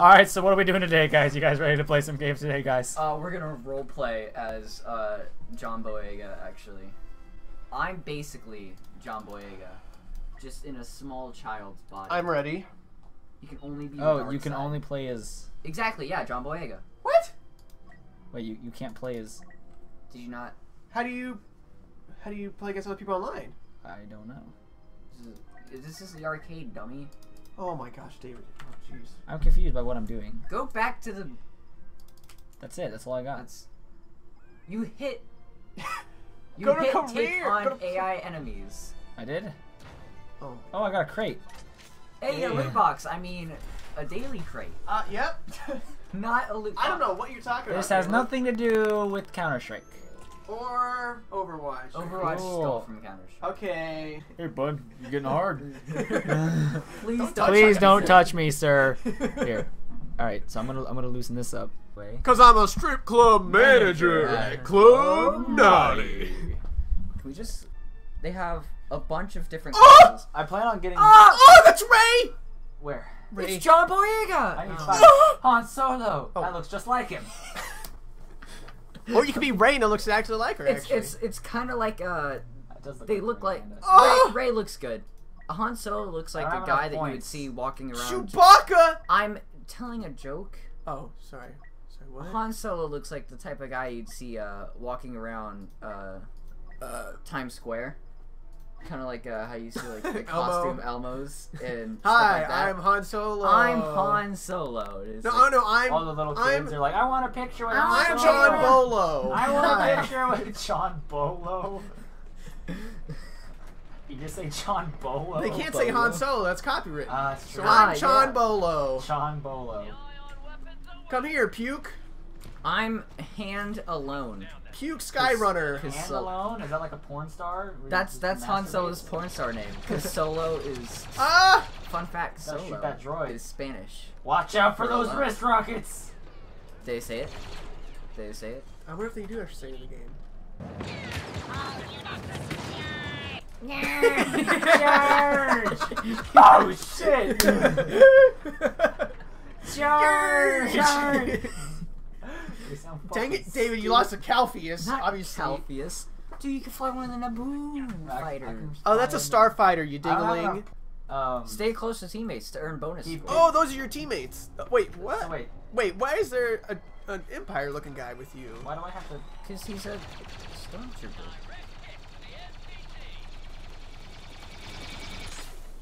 All right, so what are we doing today, guys? You guys ready to play some games today, guys? Uh, we're gonna role play as uh, John Boyega. Actually, I'm basically John Boyega, just in a small child's body. I'm ready. You can only be. oh, you can side. only play as. Exactly. Yeah, John Boyega. What? Wait, you, you can't play as. Did you not? How do you how do you play against other people online? I don't know. This is, this is the arcade, dummy. Oh my gosh, David. Jeez. I'm confused by what I'm doing. Go back to the. That's it. That's all I got. That's. You hit. You Go hit career, take go on to- AI enemies. I did. Oh. Oh, I got a crate. Hey, a loot box. I mean, a daily crate, Uh yep. not a loot. Box. I don't know what you're talking about. This has David. nothing to do with Counter Strike. Or Overwatch. Overwatch Cool. stole from Counter Strike. Okay. Hey, bud, you're getting hard. Please Don't don't. Please touch don't me. touch me, sir. Here. All right, so I'm gonna I'm gonna loosen this up. Way. Cause I'm a strip club manager at Club oh, Naughty. Can we just? They have a bunch of different Oh! classes. I plan on getting. Ah! Oh, that's Rey. Where? It's John Boyega. I need Oh. Han Solo. Oh. That looks just like him. Or you could be Rey and it looks exactly like her. It's actually. it's it's kind of like uh That does they look like kinda. Oh! Rey, Rey looks good. Han Solo looks like I a guy enough that you would see walking around. Chewbacca. I'm telling a joke. Oh, sorry. Sorry. What? Han Solo looks like the type of guy you'd see uh walking around uh Uh, Times Square. Kind of like uh, how you see like the Elmo. costume Elmos and hi, stuff like that. I'm Han Solo. I'm Han Solo. It's No, like- oh, no, I'm. All the little kids I'm- are like, I want a picture with I Han I'm want Solo. John Bolo. I want a picture with John Bolo. you just say John Bolo. They can't say Han Solo. That's copyright. Ah, that's so true. Ah, I'm John yeah. Bolo. John Bolo. Come here, puke. I'm hand alone. Puke Skyrunner. Cause And so- alone? Is that like a porn star? That's he that's Han? Solo's porn star name. Because Solo is Ah! fun fact. Gotta shoot Solo that droid. is Spanish. Watch out for those Hello. wrist rockets. Did they say it? Did they say it? I wonder if they do actually say it in the game. Charge! oh shit! Charge! Charge! They sound Dang it, David, you lost a Calpheus, Not obviously. Calpheus. Dude, you can fly one of the Naboo I- I fighters. can- Oh, that's a starfighter, you I don't dingling. Um, Stay close to teammates to earn bonus. Keep- Oh, those are your teammates. Uh, Wait, what? so wait, Wait, why is there a, an Empire-looking guy with you? why do I have to? Because he's a stormtrooper.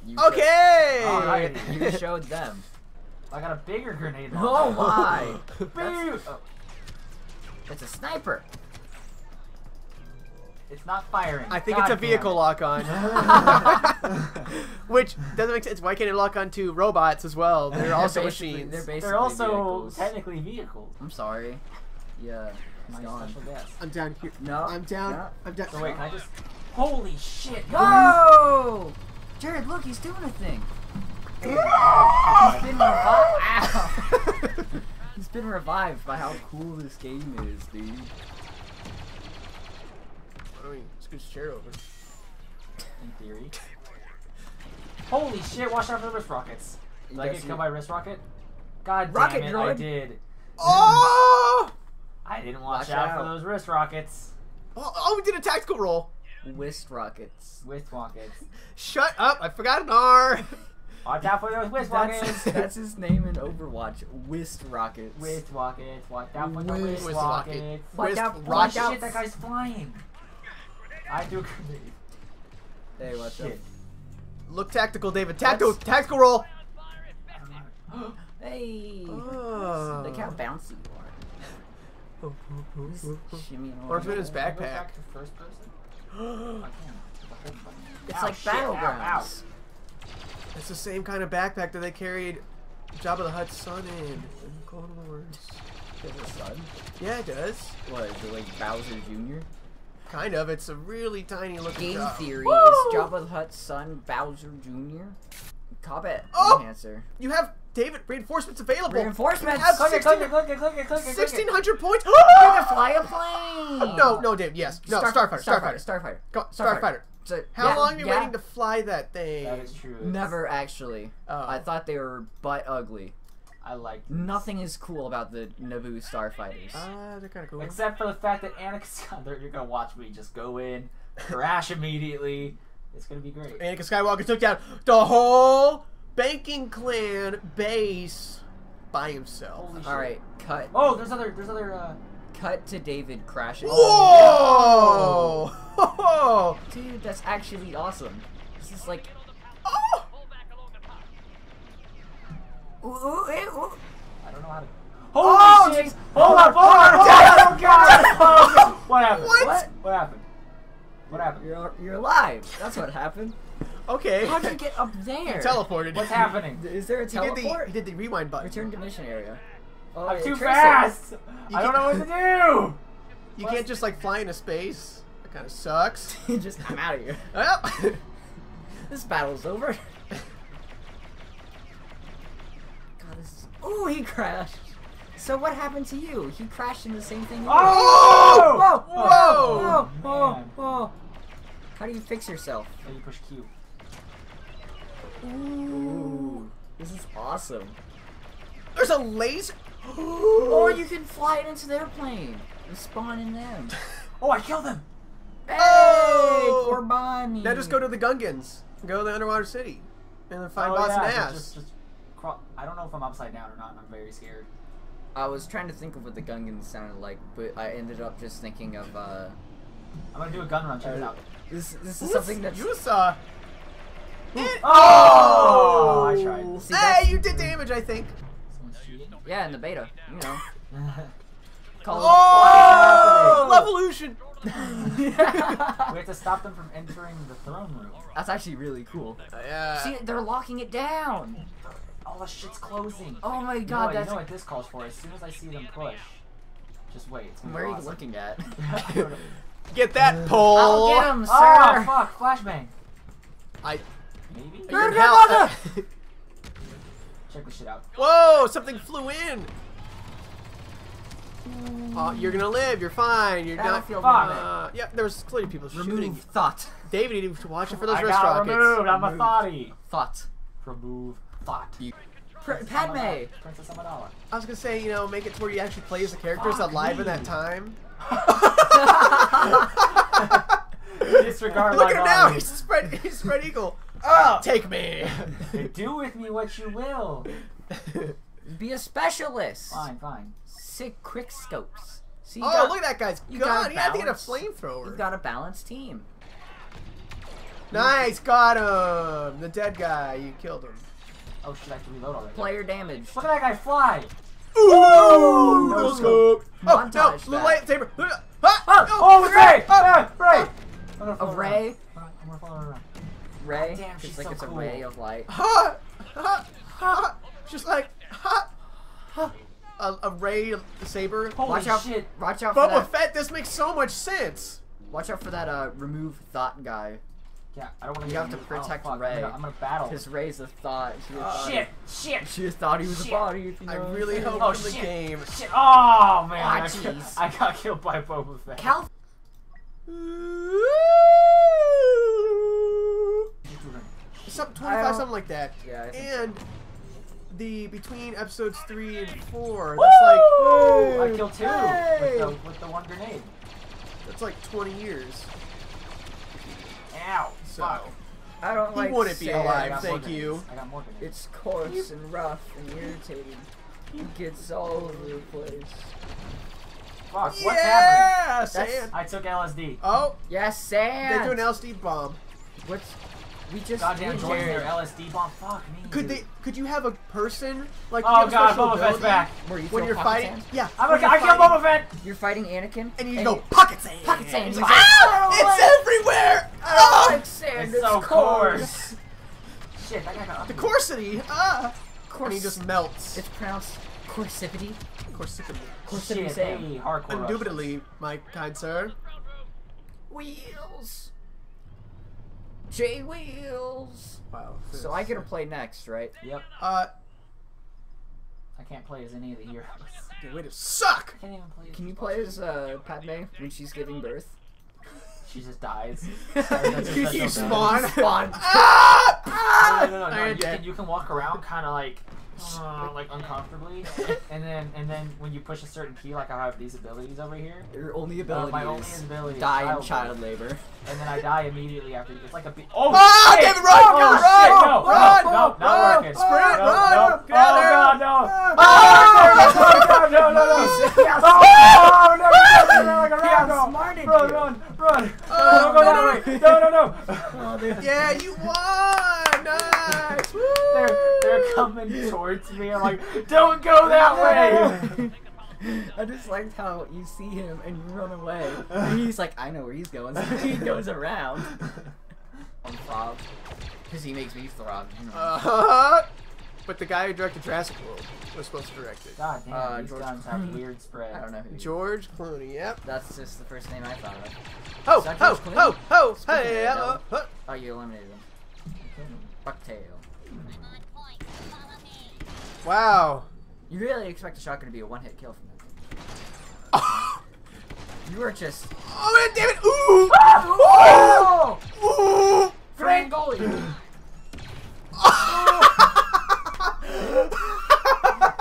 You Okay! All right. showed- you showed them. I got a bigger grenade. Oh launcher. my! Boo! That's, it's a sniper. it's not firing. I think God it's a vehicle it. lock-on. Which doesn't make sense. Why can't it lock on to robots as well? They're also machines. They're basically They're also vehicles. technically vehicles. I'm sorry. Yeah, he's My gone. special guest. I'm down here. No, I'm down. no. I'm down. So wait, can I just? Holy shit! Go! Jared, look, he's doing a thing. He's been revived. Ow. He's been revived by how cool this game is, dude. Why don't scoot his chair over? In theory. Holy shit! Watch out for the wrist rockets. Did I get killed by wrist rocket? God Rocket damn it! droid. I did. Oh! I didn't watch, Watch out, out. for those wrist rockets. oh! Oh, we did a tactical roll. Wrist rockets. Wrist rockets. Shut up! I forgot an R. Watch out for those wrist That's, rockets. that's his name in Overwatch. Whist rockets. Wrist rockets. Watch out for the Whist wrist Whist rocket. rockets. Watch Wrist out! rocket. Watch Oh out! shit! That guy's flying. I do a grenade. Hey, watch out! Shit. Look tactical, David. Tactical, tactical roll. Hey! Oh. Look how bouncy you are. Oh, oh, oh, Just shimmy and all Or if it that. is Can I go backpack. back to first person? I can. It's Ow, like shit, ow, ow. Battlegrounds. It's the same kind of backpack that they carried Jabba the Hutt's son in in Clone Wars. Is it son? Yeah, it does. What is it like Bowser Jr.? Kind of. It's a really tiny looking. Game job. theory Woo! is Jabba the Hutt's son Bowser Jr. Combat Oh! enhancer. You have David reinforcements available. Reinforcements! You have Click it, click it, click it, click it, click it, click it. 1600 points. You can fly a plane! no, no, David. Yes. No, Starfighter, Starfighter. Starfighter, Starfighter. Starfighter. Go- Starfighter. Starfighter. So, How yeah, long are you yeah. waiting to fly that thing? That is true. Never actually. Oh. I thought they were butt ugly. I like Nothing is cool about the Naboo starfighters. Ah, they're kind of cool. Except for the fact that Anakin Skywalker, you're gonna watch me just go in, crash immediately. It's gonna be great. Anakin Skywalker took down the whole banking clan base by himself. Holy shit. All right, cut. Oh, there's other, there's other. uh... Cut to David crashing. Whoa! Dude, that's actually awesome. This is like. Oh! Ooh, ooh, eh, ooh. I don't know how to. Oh, Holy shit! jeez. Hold up! Hold up! Hold up! Oh god! Oh. What happened? What? What? What happened? What happened? You're you're alive. That's what happened. Okay. How'd you get up there? teleported? What's happening? Is there a He did, the, teleport? he did the rewind button. Return to mission area. Oh, I'm too fast. You I don't know what to do! You What's- can't just like fly into space. That kind of sucks. Just I'm out of here. Well, This battle's over. God, this is... Oh, he crashed. So what happened to you? He crashed into the same thing. Oh! Whoa! Whoa! Whoa! Whoa! Whoa! Oh, How do you fix yourself? Oh, you push Q. Ooh, this is awesome. there's a laser. Or you can fly it into their plane and spawn in them. Oh, I killed them. Hey, Oh! Corbani! Now just go to the Gungans. Go to the underwater city, and then find oh, Boss yeah, and just- Ass. Just, just. I don't know if I'm upside down or not, I'm very scared. I was trying to think of what the Gungans sounded like, but I ended up just thinking of uh. I'm gonna do a gun run. Check it Uh, out. This this is Who's- something that you saw. It- Oh! I tried. See, hey, you did damage, I think. Someone's yeah in the beta, you know. Call Oh, Levolution. we have to stop them from entering the throne room. That's actually really cool. Uh, yeah. See, they're locking it down. All the shit's closing. Oh my You know, god, what, you know what this calls for? As soon as I see them push, just wait. It's where be are you looking at? Get that pole. I'll get him, ah, sir. Oh fuck! Flashbang. I. Maybe. You're in Good hell. mother. Check this shit out. Whoa! Something flew in. Oh, you're gonna live. You're fine. You're not. Battlefield Fuck. moment. Uh, yeah, there's clearly people shooting. Remove thought. David needed to watch it for those I wrist got rockets. removed. I'm a Removed. thotty. Thought. Remove thought. Pr- Padme. Princess Amidala. I was gonna say, you know, make it to where you actually play as the characters Fuck alive me. in that time. Disregard Look my at him now. He's spread. He's spread eagle. Oh, take me. Do with me what you will. Be a specialist. Fine, fine. Sick quick scopes. See, oh, got, look at that guy's you gun. got He had to get a flamethrower. You've got a balanced team. Nice, got him. The dead guy. You killed him. Oh shit! I have to reload already. Player damage. Look at that guy fly. Ooh, no no scope. scope. Oh no, Montage the back. lightsaber. Ah, Oh, no. oh, it's Rey! Oh. Rey! I'm gonna follow Of her Rey? around. I'm gonna follow her around. Rey. Damn, It's she's like so it's a ray of light. Ha, ha, ha. Just like ha, ha. A, a ray saber. Holy Watch out! shit! Watch out for Boba that. Fett. This makes so much sense. Watch out for that. Uh, remove thought guy. Yeah, I don't want to. You have to oh, protect fuck. Rey. I'm gonna, I'm gonna battle. His Rey's a thought. She Oh, thought shit! Shit! She just thought he was Shit. a body. You I know I'm really hope Oh, in the shit. game. Shit! Oh man! Ah, I, got. I got killed by Boba Fett. Cal. Some, I 25, something like that. Yeah. I think And the between episodes three and four, Woo! that's like I killed two Hey! with, the, with the one grenade. that's like 20 years. Ow! So Fuck. I don't He like. wouldn't be alive. thank you. I got more. It's coarse and rough and irritating. It gets all over the place. Fuck! What's happening? yeah, That's- sand. I took LSD. Oh, Yes, Sam. they sand. do an LSD bomb. What's we just Goddamn we joining their LSD bomb. Fuck me. Could dude. they? Could you have a person like you Oh god, special Boba Fett's ability back. Where you when you're fighting? sand? Yeah, I'm when gonna, I you're killed fighting, Boba Fett. You're fighting Anakin, and you and go pocket sand. Pocket sand. He's He's like, like, ah, "Oh, it's everywhere. I don't Ah! like sand. It's so coarse. coarse. Shit, that guy got The up. corsity. Ah, Course. and he just melts. It's pronounced corsivity. Corsicity. Corsivity Shit, sand. hey, hardcore. Indubitably, my kind sir. Wheels. J Wheels. Wow. So I get to play next, right? Yep. Uh, I can't play as any of the heroes. the way to suck. I can't even play. as Can you play as uh, Padme when she's giving birth? She just dies. You You spawn. Spawn. Ah! Ah! no, no, no. I You can, you can walk around kind of like uh, like uncomfortably, and then and then when you push a certain key, like I have these abilities over here, Your only uh, my only is ability die in child child labor. and then I die immediately after. It's like a big. Oh, Ah, shit! David, run, Oh, run, shit, run, no, run, no, no, not run, working. sprint, no, run, no. get out oh there. god, no! Ah! Oh, no, no, no, no, Yes. Oh, no, no, no, no, like a He rag doll. outsmarted Run, you. run, run! Oh, Don't go no, that way! No, no, no! Oh, dude. Yeah, you won! Nice! Woo! They're they're coming towards me. I'm like, don't go that way. I just liked how you see him and you run away. And he's like, I know where he's going. So he goes around. I'm throb. Because he makes me throb. you. Uh-huh. But the guy who directed Jurassic World was supposed to direct it. God damn, Uh, these George guns have Clooney. weird spread. I don't know who. George Clooney, yep. That's just the first name I thought of. Ho, Is that ho, ho, ho, hey, of uh, uh, Oh, you eliminated him. Bucktail. Wow. You really expect a shotgun to be a one-hit kill from that thing. You are just... Oh man, damn it! Ooh! Ah! Oh! Ooh! Frank goalie!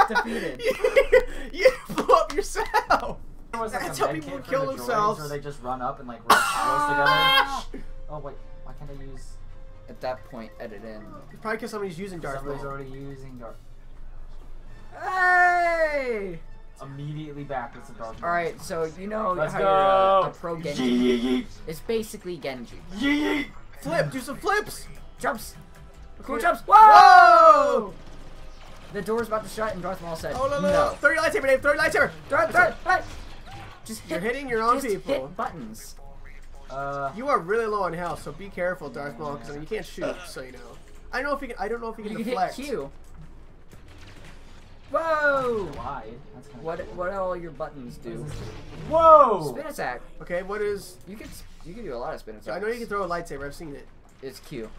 Defeated. you blew up yourself. Was like That's how people kill the themselves. Where they just run up and like rub together. Ah! Oh wait, why can't I use? At that point, edit in. Probably because somebody's using Darth Somebody's Maul. already using Darth. Hey! Immediately back with some Darth. Alright, so you know Let's how uh, go. you're a, a pro Genji. Yeet, yeet, It's basically Genji. yeet, yeet. Flip, do some flips. Jumps! Cool jumps! Whoa! The door's about to shut and Darth Maul said, Oh no, no, no. no. Throw your lightsaber, Dave. Throw your lightsaber. Darth, Darth, Darth! Just hit, You're hitting your own just people. hit buttons. Uh, You are really low on health, so be careful, Darth Maul, because I mean, you can't shoot, so you know. I don't know if you can. I don't know if you can You can deflect. hit Q. Whoa! Why? That's kind of What what do all your buttons do? Whoa! Spin attack. Okay, what is? You can you can do a lot of spin attacks. I know you can throw a lightsaber. I've seen it. It's Q.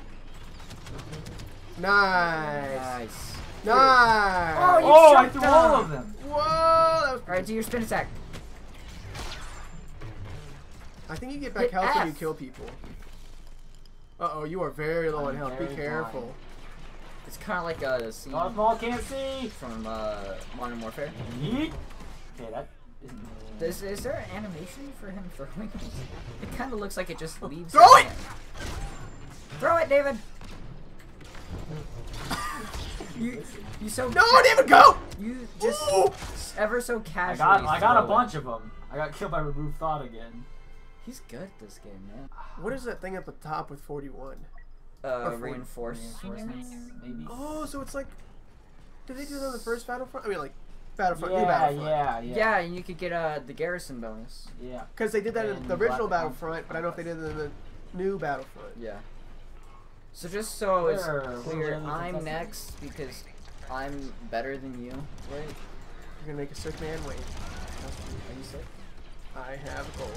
Nice. Nice. Nice. Oh, you Oh, I shot threw them. all of them. Whoa! That was, All right, do your spin attack. I think you get back Hit health when you kill people. Uh oh, you are very low on I'm health. Be careful. blind. It's kind of like a scene Darth Maul can't see. from uh, Modern Warfare. Yeet. Okay, that isn't. Is, is there an animation for him throwing? It kind of looks like it just leaves. Throw it! hand. Throw it, David. you you so No, David, go! you just Ooh. ever so I casually. got I got a throw it. bunch of them. I got killed by remove thought again. He's good at this game, man. What is that thing at the top with 41? Uh, for- reinforcements. Reinforcements, maybe. Oh, so it's like. Did they do that on the first Battlefront? I mean, like, Battlefront, new yeah, Battlefront. yeah, yeah, Yeah, and you could get uh the garrison bonus. yeah. Because they did that in the original Black Battlefront, but I don't know if they did it in the new Battlefront. Yeah. So just so it's Where- where clear, were I'm next because I'm better than you. Wait. You're gonna make a sick man wait. Are you sick? I have gold.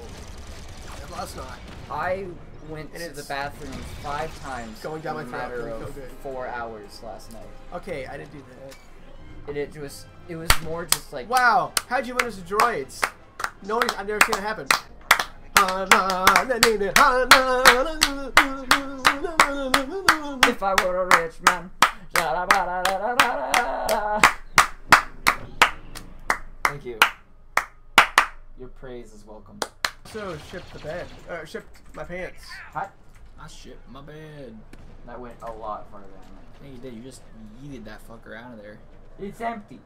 I have lost. I went And to the bathroom five times going down in a my throat, matter of four hours last night. Okay, I didn't do that. And it was it was more just like Wow, how'd you win as droids? No I've never seen it happen. if I were a rich man. Thank you. Your praise is welcome. So shipped the bed, uh, or shipped my pants. Hot. I shipped my bed. That went a lot farther than Yeah, you did. You just yeeted that fucker out of there. It's empty.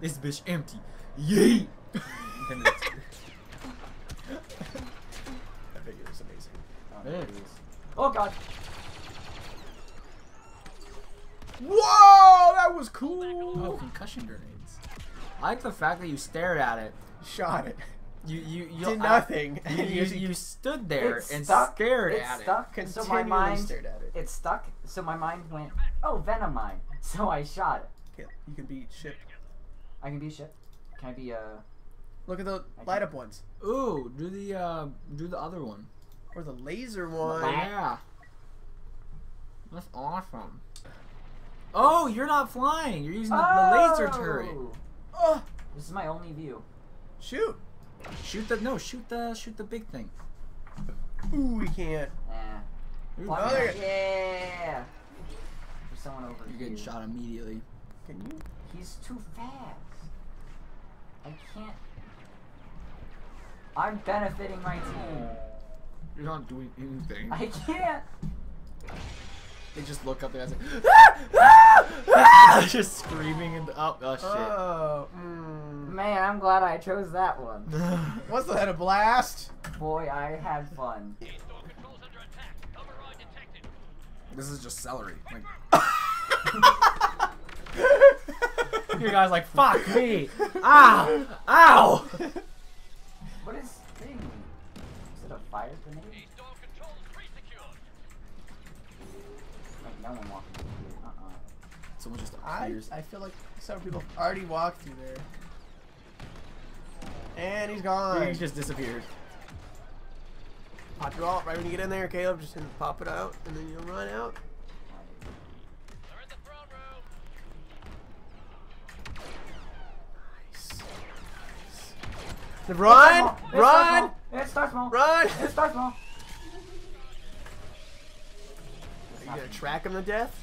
This bitch empty. Yeet! I think it was amazing. Oh, Yeah. please. Oh god. Whoa, that was oh, cool. oh, concussion grenades. I like the fact that you stared at it. Shot it. You you you Did I- nothing. You, you, you stood there It's and stuck. stared it's at stuck. it. So my mind, stared at it. it's stuck. So my mind went, oh, venom mine. So I shot it. Okay, you can be shipped. I can be shit. Can I be uh? Look at the I light can- up ones. Ooh, do the uh, do the other one. Or the laser one. Yeah. That's awesome. Oh, you're not flying. You're using the, the laser turret. Oh! Oh, This is my only view. shoot. Shoot the no. Shoot the shoot the big thing. Ooh, we can't. Yeah. Ooh, Oh, there yeah. There's someone over You're here. getting shot immediately. Can you? He's too fast. I can't. I'm benefiting my team. You're not doing anything. I can't. They just look up there and say, ah! Ah! Ah! just screaming and oh, oh shit. Oh. Mm. Man, I'm glad I chose that one. What's that? A blast? Boy, I had fun. this is just celery. Like, your guy's like, fuck me. Ow! Ow! What is this thing? Is it a fire grenade? Like no one walked through. Uh-uh. Someone just I, appears. I feel like several people already walked through there. And he's gone. He just disappeared. Pop your alt right when you get in there, Caleb. Just pop it out, and then you'll run out. Nice. nice. Run! Run! It starts small. Run! It starts small. Are you gonna track him to death?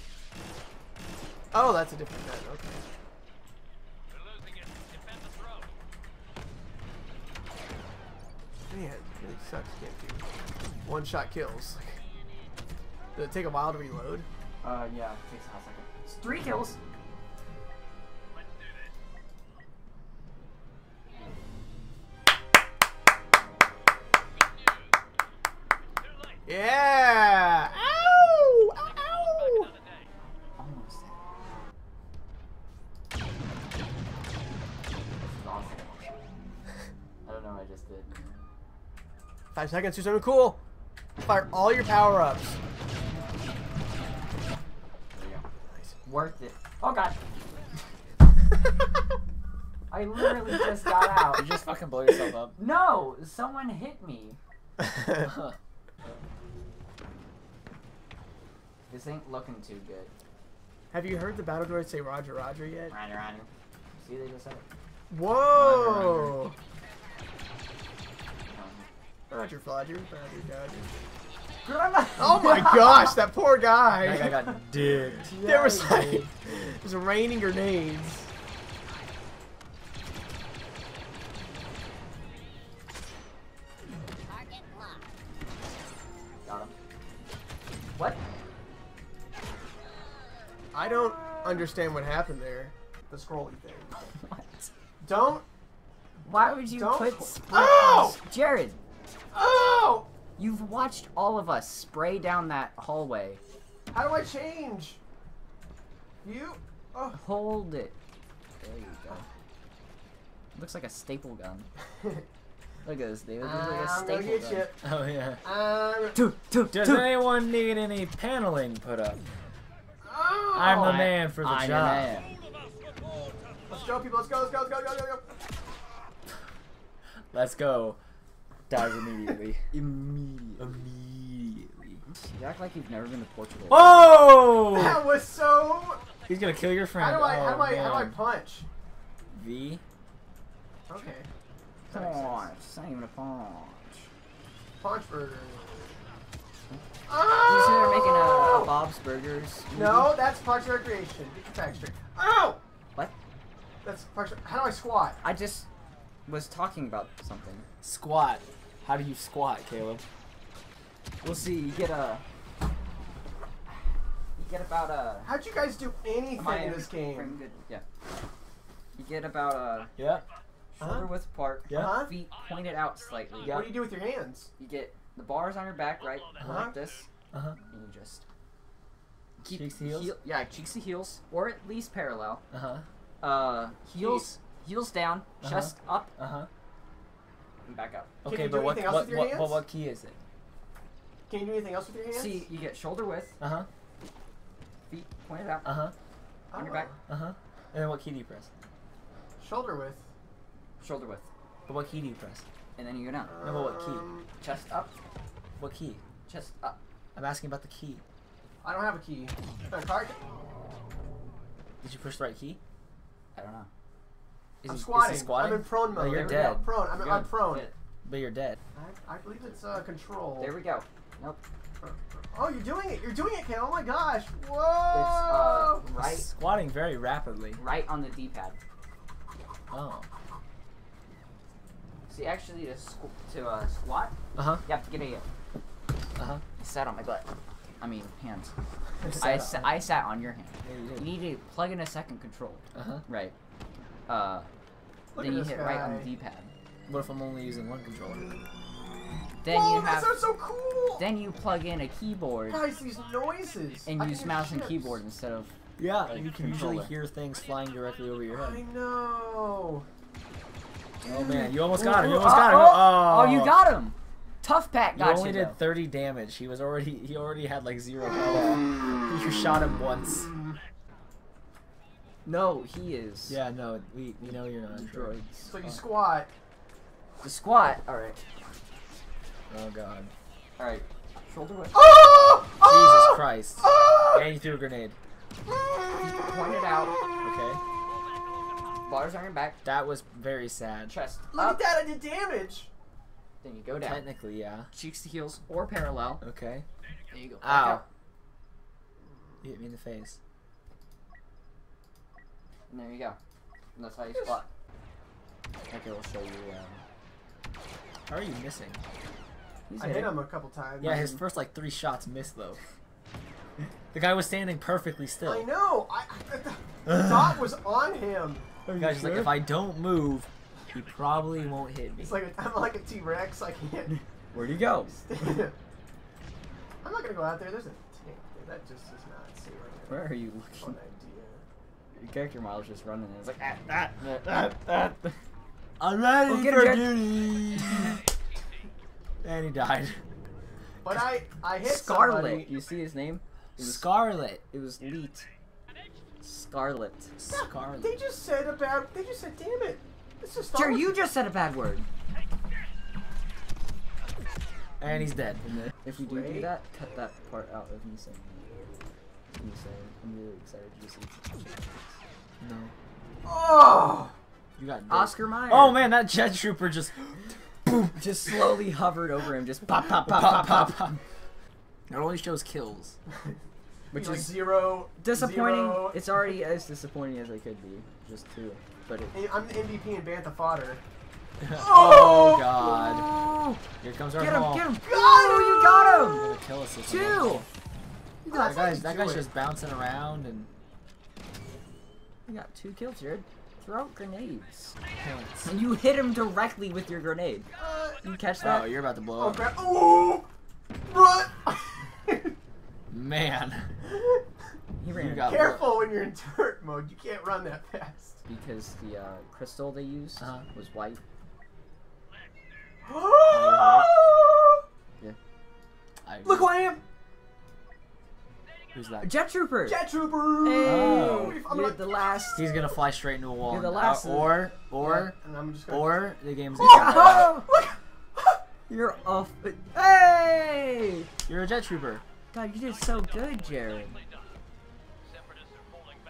Oh, that's a different gun. Okay. Man, it really sucks. Can't do one shot kills. Does it take a while to reload? Uh, yeah, it takes a hot second. It's three kills. Yeah! Five seconds, do something cool. Fire all your power ups. There you go. Worth it. Oh god. I literally just got out. You just fucking blow yourself up. No! Someone hit me. This ain't looking too good. Have you heard the battle droid say Roger Roger yet? Roger, roger. See, they just said it. Whoa! Um, Roger Flodger, Roger Dodger. Oh my gosh, that poor guy! That guy got digged. there was like, it was raining grenades. Got him. What? I don't understand what happened there. The scrolly thing. What? Don't. Why would you Don't put pu- spray? Oh! Jared, Oh! you've watched all of us spray down that hallway. How do I change? You? Oh. Hold it. There you go. Looks like a staple gun. Look at this, David. This like a I'm gonna staple gun. you. Oh yeah. Um, Two, two, Does two. anyone need any paneling put up? oh! I'm the I- man for the I'm job. man. Let's go, people. Let's go. Let's go. Let's go. let's Go. Go. Go. Let's go. Dies immediately. Immediately. Immediately. You act like you've never been to Portugal. Oh! That was so. He's gonna kill your friend. How do I? oh, How do I? How do I punch? V. Okay. Come That makes sense. on, it's not even a punch. Punch burger. He's here making a, Oh! a Bob's Burgers. movie. No, that's Parks and Recreation. Get your facts straight. Ow! What? That's Parks. How do I squat? I just was talking about something. Squat. How do you squat, Caleb? We'll see. You get a. You get about a. How'd you guys do anything in this game? Good. Yeah. You get about a Yeah. shoulder Uh-huh. width apart. Yeah. Huh? Feet pointed out slightly. Yeah. What do you do with your hands? You get the bars on your back, right? Uh-huh. Like this. Uh huh. And you just Cheeks to heels. heel- yeah, cheeks to heels, or at least parallel. Uh huh. Uh, heels, heels down, Uh-huh. chest up, Uh huh. And back up. Can Okay, you do but what anything else what, with your what, hands? what what key is it? Can you do anything else with your hands? See, you get shoulder width, Uh huh. feet pointed out Uh huh. on your Oh. back, Uh huh. And then what key do you press? Shoulder width. shoulder width, But what key do you press? and then you go down. No, but what key? Um, Chest up, What key? chest up. I'm asking about the key. I don't have a key. Uh, card. Did you push the right key? I don't know. Is I'm he, squatting. Is he squatting? I'm in prone No, mode. you're There we go. dead. Prone. I'm, I'm prone. Good. But you're dead. I, I believe it's uh, control. There we go. Nope. Prone, prone. Oh, you're doing it. You're doing it, Ken. Oh my gosh. Whoa. It's uh, right, Squatting very rapidly. right on the D-pad. Oh. See, actually, to squ- to uh, squat, Uh huh. you have to get a Uh huh. sat on my butt. I mean, hands. Sat I, on- sa- I sat on your hand. Yeah, you You need to plug in a second control. Uh huh. Right. Uh, Look then you this hit right on the D-pad. What if I'm only using one controller? Then Whoa, you that have. sounds so cool. Then you plug in a keyboard Guys, these noises. and I use hear mouse and keyboard instead of. Yeah, Like you can controller. usually hear things flying directly over your head. I head. know. Oh man, you almost got him. You almost oh, got him. oh, oh, you got him. Tough Pat You got only you. did though. 30 damage. He was already he already had like zero health. you shot him once. No, he is. Yeah, no, we we know you're not a droid. So you squat. The squat. All right. Oh god. All right. Shoulder width. Oh! Jesus oh! Christ. Oh! And you threw a grenade. Point it out. Okay. Bars on your back. That was very sad. Chest Look up. at that! I did damage. Then you go down. Technically, yeah. Cheeks to heels or parallel. Okay. There you go. Back Ow. up. You hit me in the face. And there you go. And that's how you squat. Okay, we'll show you. Um, How are you missing? he's I hit him a couple times. Yeah, his first like three shots missed though. the guy was standing perfectly still. I know. I, I the dot was on him. The guy's just like, if I don't move, he probably won't hit me. It's like a, I'm like a T Rex. I can't. Where'd he go? I'm not gonna go out there. There's a tank there. That just does not seem like Where are you looking? Idea. Your character model's just running and it's like, ah, ah, ah, ah, ah. I'm ready get for duty. and he died. But I I hit Scarlet. somebody. You see his name? It was, Scarlet. it was Leet. Scarlet. Scarlet. They just said about. They just said, "Damn it." This is Star Sure, you just said a bad word. And he's dead. If we do do that, cut that part out of me saying. Me saying, I'm really excited to see. No. Oh. You got dead. Oscar Mayer. Oh man, that jet trooper just Just slowly hovered over him, just pop, pop, pop pop, pop pop, pop. It only shows kills. Which like is zero. disappointing. zero- It's already as disappointing as it could be. Just two. But it. I'm the MVP in Bantha fodder. Oh! oh god. Here comes our Get him! ball. Get him! Got Oh, you got him! Kill us this Two. One. You That got, guy's that guy's just bouncing around and you got two kills, Jared. Throw out grenades. pants. And you hit him directly with your grenade. Uh, You catch that? Oh, you're about to blow oh up. crap! Oh, run! Man. he ran You got Careful when you're in turret mode. You can't run that fast. because the uh, crystal they used Uh-huh. was white. I, Look who I am! Who's that? jet trooper. Jet trooper! Oh. I'm You're gonna- the last. He's gonna fly straight into a wall. You're the Uh, last- or or And I'm just gonna. or the game's. Oh! You're off. Hey! You're a jet trooper. God, you did so good, Jared.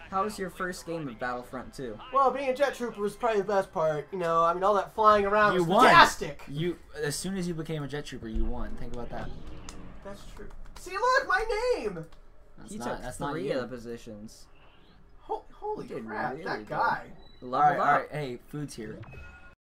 How was your first game of Battlefront 2? Well, being a jet trooper was probably the best part. You know, I mean, all that flying around You was won. fantastic. You as soon as you became a jet trooper, you won. Think about that. That's true. See, look, my name! That's He not. took that's three you. of the positions. Ho- holy You crap, really that good. guy. Level All right, up. all right. Hey, food's here.